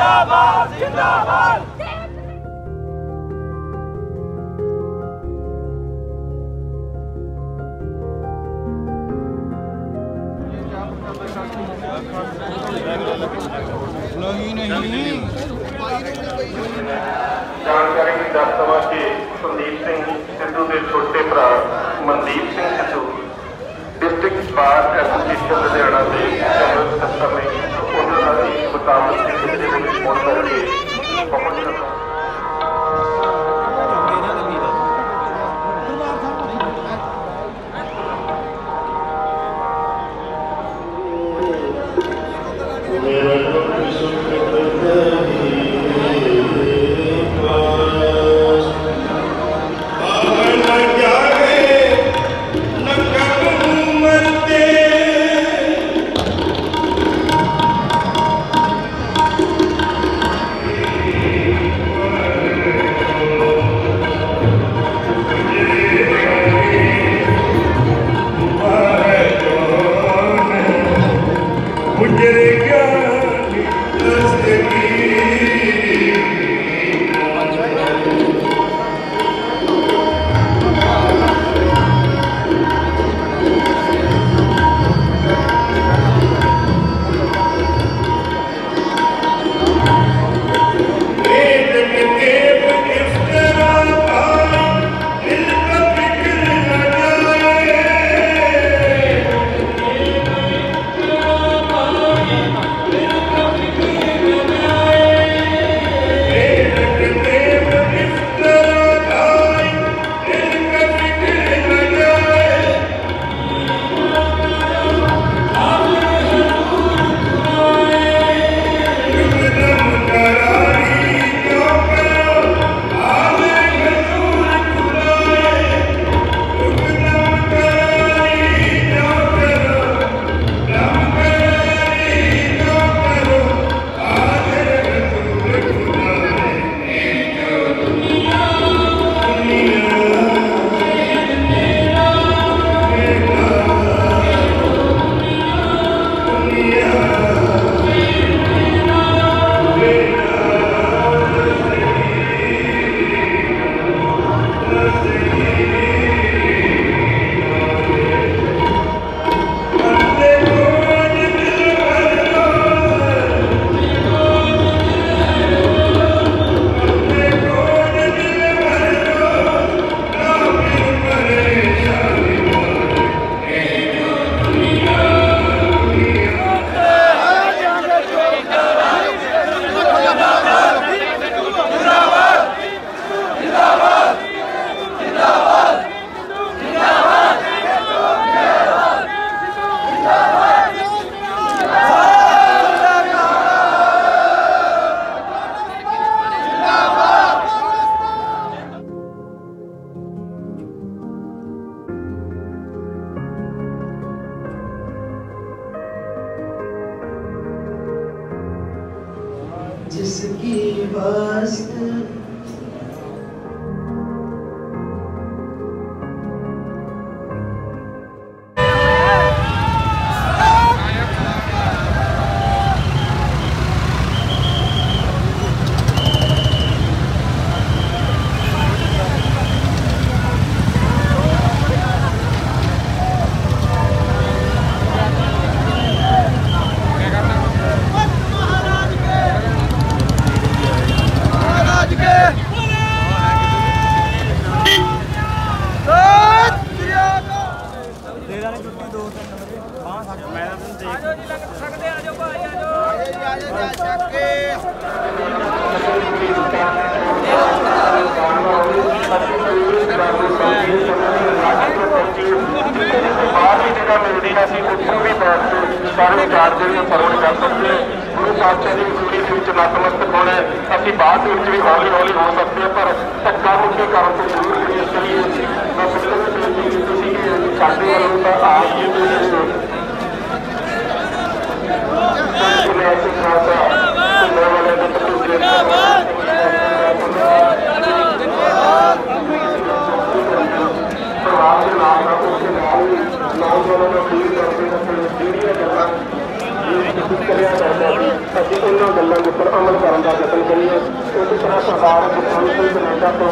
ਜਿੰਦਾਬਾਦ ਜਿੰਦਾਬਾਦ ਜਾਣਕਾਰੀ ਦੀ ਦੱਸ ਦੇਵਾਂ ਕਿ ਸੰਦੀਪ ਸਿੰਘ ਸਿੱਧੂ ਦੇ ਛੋਟੇ ਭਰਾ Mandeep Singh Sidhu district bar association Ludhiana ਦੇ ਜਨਰਲ ਸਕੱਤਰ ਨੇ ਉਹਨਾਂ ਦੀ ਬਾਹਰ ਦੀ ਜਗ੍ਹਾ ਮਿਲਦੀ ਹੈ ਅਸੀਂ ਉੱਥੋਂ ਵੀ ਸਾਰੇ ਕਾਰਜ ਜਿਹੜੇ ਫਰਵਰਡ ਕਰ ਸਕਦੇ ਹਾਂ ਗੁਰੂ ਪਾਤਸ਼ਾਹ ਦੀ ਹਜ਼ੂਰੀ ਦੇ ਵਿੱਚ ਨਤਮਸਤਕ ਹੋਣਾ ਅਸੀਂ ਬਾਅਦ ਦੇ ਵਿੱਚ ਵੀ ਹੌਲੀ ਹੌਲੀ ਹੋ ਸਕਦੇ ਹਾਂ ਪਰ ਧੱਕਾ ਮੁੱਕੀ ਕਰਨ ਤੋਂ ਜ਼ਰੂਰ ਨਹੀਂ ਇਸ ਲਈ ਮੈਂ ਪਿਛਲੇ ਸੀ ਕਿ ਸਾਡੇ ਤਾਂ ਆਪ ਜੀ ਦੇ ਪਰਿਵਾਰ ਦੇ ਨਾਲ ਨਾਲ ਉਸ ਦੇ ਨਾਲ ਨੌਜਵਾਨਾਂ ਨੂੰ ਅਪੀਲ ਕਰਦੇ ਹਾਂ ਜਿਹੜੀਆਂ ਗੱਲਾਂ ਇਹ ਕਰਿਆ ਜਾਂਦਾ ਅਸੀਂ ਉਹਨਾਂ ਗੱਲਾਂ ਦੇ ਉੱਪਰ ਅਮਲ ਕਰਨ ਦਾ ਯਤਨ ਕਰੀਏ ਇਸੇ ਤਰ੍ਹਾਂ ਸਰਕਾਰ ਕਿਸਾਨ ਕੋਈ ਕੈਨੇਡਾ ਤੋਂ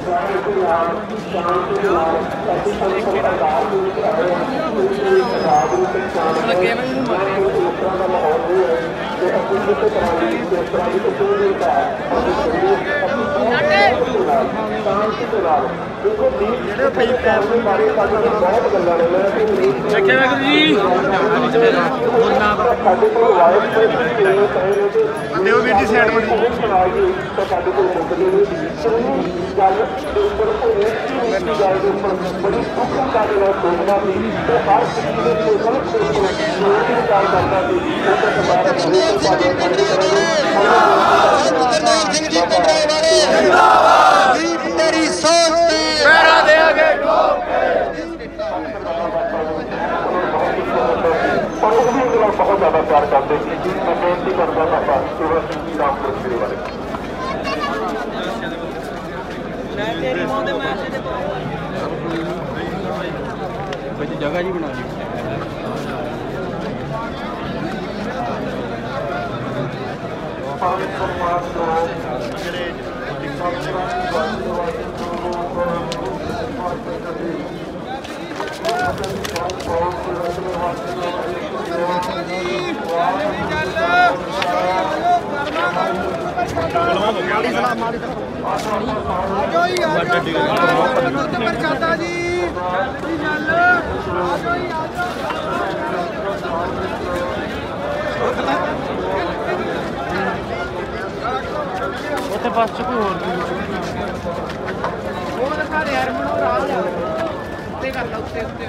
ਲੱਗੇ ਆਏ ਨੇ ਤੇ ਸਾਰੀ ਸੰਗਤ ਨੂੰ ਇਹ ਵਾਰ ਕੋਈ ਸੀ ਸਰਕਾਰ ਦੀ ਰਾਜ ਦੀ ਜਾਵੇ ਸਾਰੇ ਦੇ ਨਾਲ ਸ਼ਾਂਤੀ ਦੇ ਨਾਲ ਸਾਡੀ ਸੰਗਤ ਸਰਕਾਰ ਦੇ ਵਿੱਚ ਆਏ ਕੋਈ ਰਾਜ ਨੂੰ ਪਛਾਣ ਲੱਗੇ ਮੈਨੂੰ ਮਾਰੇ ਜਿਹੜੇ ਪਈ ਪੈਰ ਦੇ ਬਾਰੇ ਕੋਲ ਬਹੁਤ ਗੱਲਾਂ ਨੇ। ਮੈਂ ਦੇਖਿਆ। ਵਾਹਿਗੁਰੂ ਜੀ। ਸਾਡੇ ਕੋਲ ਵਾਇਸ ਤੇ ਕਿੰਨੇ ਕਹੇ ਨੇ ਦਿਓ ਵੀਰ ਜੀ। ਸੁਣਾਈ ਤਾਂ ਸਾਡੇ ਕੋਲ ਮੁੱਕਦੀ ਨਹੀਂ ਗੱਲ ਦੇ ਉੱਪਰ ਕੋਈ ਨਹੀਂ ਗੱਲ ਦੇ ਸਿੰਘ ਜੀ ਪਿੰਡਰੇ ਵਾਲੇ ਗਰੀਬ ਤੇਰੀ ਸੋਚ ਤੇ ਪੈਰਾ ਦੇ ਅਗੇ ਪਰ ਉਹ ਵੀ ਬਹੁਤ ਜ਼ਿਆਦਾ ਪਿਆਰ ਕਰਦੇ ਸੀ। ਮੈਂ ਬੇਨਤੀ ਕਰਦਾ ਬਾਬਾ ਸੂਰਜ ਸਿੰਘ ਜੀ ਰਾਮਪੁਰ ਸ੍ਰੀ ਵਾਲੇ ਵਿੱਚ ਜਗ੍ਹਾ ਜੀ ਬਣਾ ਲਈ। ਭਾਵੇਂ ਪਰਮਾਤਮਾ ਤੋਂ ਜਿਹੜੇ ਉੱਥੇ ਬੱਸ ਚ ਕੋਈ ਹੋਰ ਨਹੀਂ ਉਹ ਦਿਖਾ ਦੇ ਯਾਰ ਮੈਨੂੰ ਰਾਹ ਲਿਆ ਉੱਤੇ ਕਰ ਲਾ, ਉੱਤੇ ਉੱਤੇ।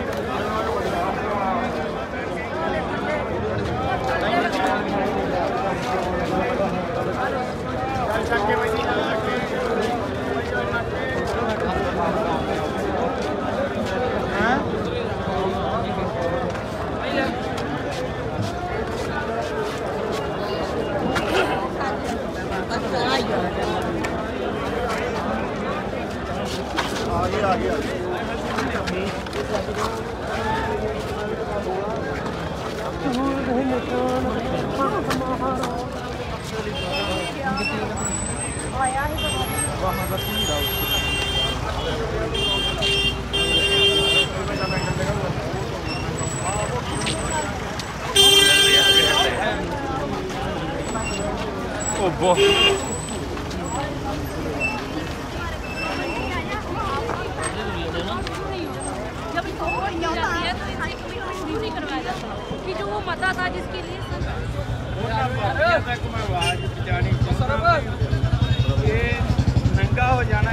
करवाया जाता कि जो वो मता था जिसके लिए सर ਤੱਕ ਨੰਗਾ ਹੋ ਜਾਣਾ